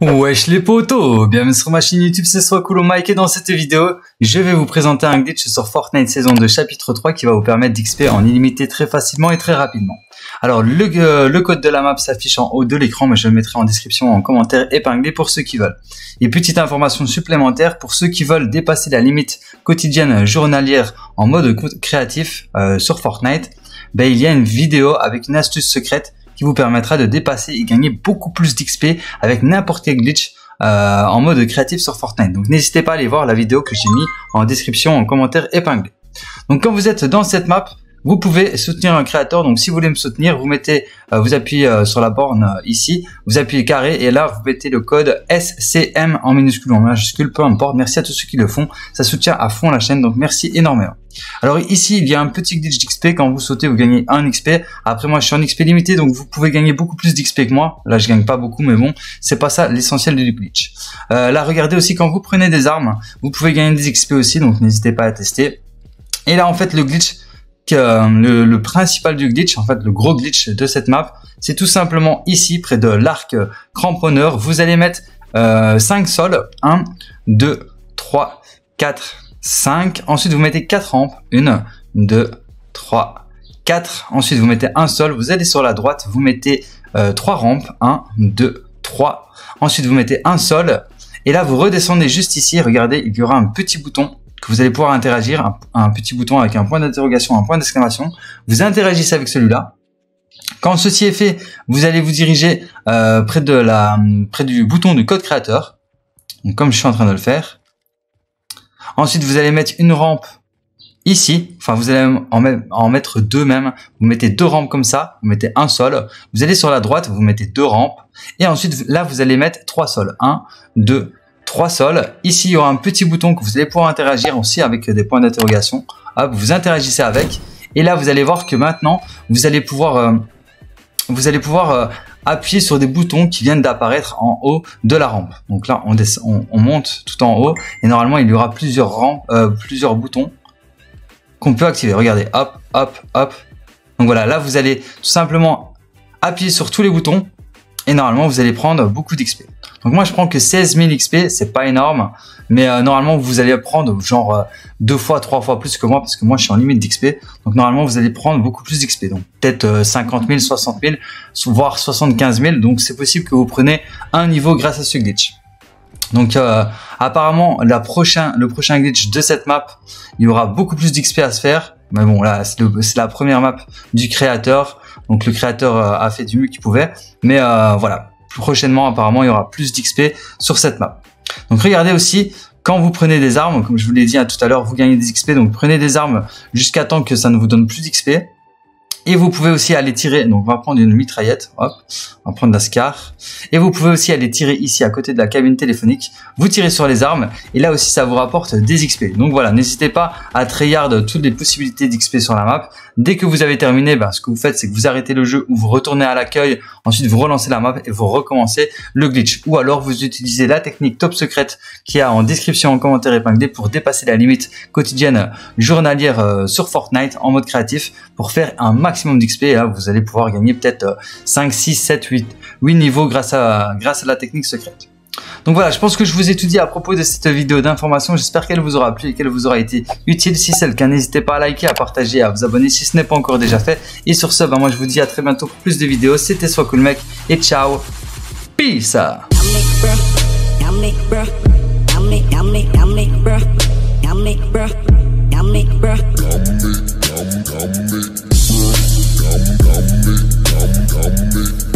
Wesh les potos, bienvenue sur ma chaîne YouTube, c'est Cool Mike et dans cette vidéo, je vais vous présenter un glitch sur Fortnite saison 2 chapitre 3 qui va vous permettre d'XP en illimité très facilement et très rapidement. Alors le, euh, le code de la map s'affiche en haut de l'écran mais je le mettrai en description en commentaire épinglé pour ceux qui veulent. Et petite information supplémentaire pour ceux qui veulent dépasser la limite quotidienne journalière en mode créatif euh, sur Fortnite, ben, il y a une vidéo avec une astuce secrète qui vous permettra de dépasser et gagner beaucoup plus d'XP avec n'importe quel glitch euh, en mode créatif sur Fortnite. Donc n'hésitez pas à aller voir la vidéo que j'ai mis en description, en commentaire épinglé. Donc quand vous êtes dans cette map, vous pouvez soutenir un créateur. Donc si vous voulez me soutenir, vous mettez, euh, vous appuyez euh, sur la borne euh, ici, vous appuyez carré et là vous mettez le code SCM en minuscule ou en majuscule, peu importe. Merci à tous ceux qui le font. Ça soutient à fond la chaîne. Donc merci énormément. Alors ici il y a un petit glitch d'XP. Quand vous sautez, vous gagnez un XP. Après moi je suis en XP limité, donc vous pouvez gagner beaucoup plus d'XP que moi. Là je gagne pas beaucoup, mais bon, c'est pas ça l'essentiel du glitch. là regardez aussi quand vous prenez des armes, vous pouvez gagner des XP aussi. Donc n'hésitez pas à tester. Et là en fait le glitch le, le, principal du glitch, en fait le gros glitch de cette map, c'est tout simplement ici, près de l'arc cramponneur, vous allez mettre euh, 5 sols, 1, 2, 3, 4, 5, ensuite vous mettez 4 rampes, 1, 2, 3, 4, ensuite vous mettez un sol, vous allez sur la droite, vous mettez euh, 3 rampes, 1, 2, 3, ensuite vous mettez un sol, et là vous redescendez juste ici, regardez, il y aura un petit bouton que vous allez pouvoir interagir, un, petit bouton avec un point d'interrogation, un point d'exclamation. Vous interagissez avec celui-là. Quand ceci est fait, vous allez vous diriger euh, près de la, près du bouton de code créateur, comme je suis en train de le faire. Ensuite, vous allez mettre une rampe ici. Enfin, vous allez en, en mettre deux même. Vous mettez deux rampes comme ça. Vous mettez un sol. Vous allez sur la droite, vous mettez deux rampes. Et ensuite, là, vous allez mettre trois sols. Un, deux, trois sols. Ici, il y aura un petit bouton que vous allez pouvoir interagir aussi avec des points d'interrogation. Hop, vous interagissez avec. Et là, vous allez voir que maintenant, vous allez pouvoir, euh, vous allez pouvoir euh, appuyer sur des boutons qui viennent d'apparaître en haut de la rampe. Donc là, on, on, monte tout en haut et normalement, il y aura plusieurs rampes, euh, plusieurs boutons qu'on peut activer. Regardez, hop, hop, hop. Donc voilà, là, vous allez tout simplement appuyer sur tous les boutons et normalement, vous allez prendre beaucoup d'XP. Donc moi je prends que 16 000 XP, c'est pas énorme, mais euh, normalement vous allez prendre genre euh, deux fois, trois fois plus que moi parce que moi je suis en limite d'XP. Donc normalement vous allez prendre beaucoup plus d'XP, donc peut-être 50 000, 60 000, voire 75 000. Donc c'est possible que vous preniez un niveau grâce à ce glitch. Donc euh, apparemment le prochain glitch de cette map, il y aura beaucoup plus d'XP à se faire. Mais bon là c'est la première map du créateur, donc le créateur a fait du mieux qu'il pouvait. Mais voilà, prochainement, apparemment, il y aura plus d'XP sur cette map. Donc regardez aussi, quand vous prenez des armes, comme je vous l'ai dit tout à l'heure, vous gagnez des XP. Donc prenez des armes jusqu'à temps que ça ne vous donne plus d'XP. Et vous pouvez aussi aller tirer, donc on va prendre une mitraillette, hop, on va prendre la SCAR. Et vous pouvez aussi aller tirer ici à côté de la cabine téléphonique. Vous tirez sur les armes et là aussi ça vous rapporte des XP. Donc voilà, n'hésitez pas à tryhard toutes les possibilités d'XP sur la map. Dès que vous avez terminé, ben, ce que vous faites c'est que vous arrêtez le jeu ou vous retournez à l'accueil, ensuite vous relancez la map et vous recommencez le glitch. Ou alors vous utilisez la technique top secrète qui a en description en commentaire épinglé pour dépasser la limite quotidienne journalière euh, sur Fortnite en mode créatif pour faire un max maximum d'XP là vous allez pouvoir gagner peut-être 5, 6, 7, 8, 8 niveaux grâce à, grâce à la technique secrète. Donc voilà, je pense que je vous ai tout dit à propos de cette vidéo d'information. J'espère qu'elle vous aura plu et qu'elle vous aura été utile. Si c'est le cas, n'hésitez pas à liker, à partager, à vous abonner si ce n'est pas encore déjà fait. Et sur ce, bah moi je vous dis à très bientôt pour plus de vidéos. C'était Soit Cool Mec et ciao. Peace. come, come, make